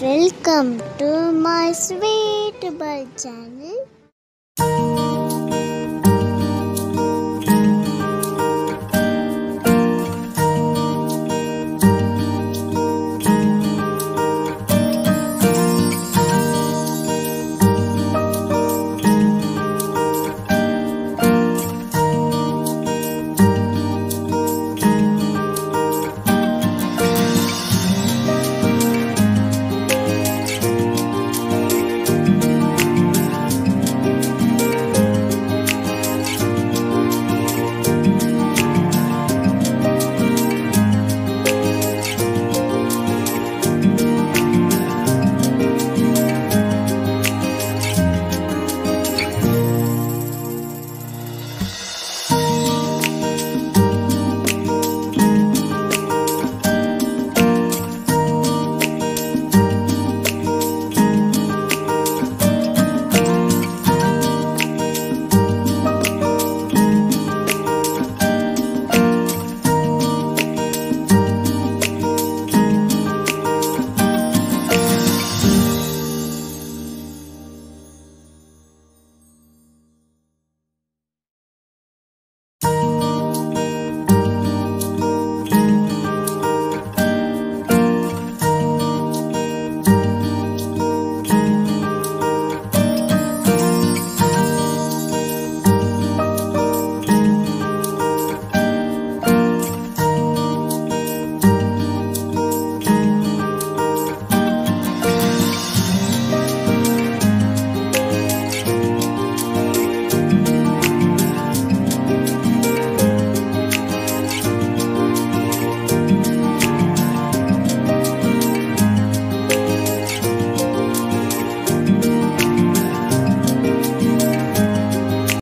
Welcome to my sweet bird channel.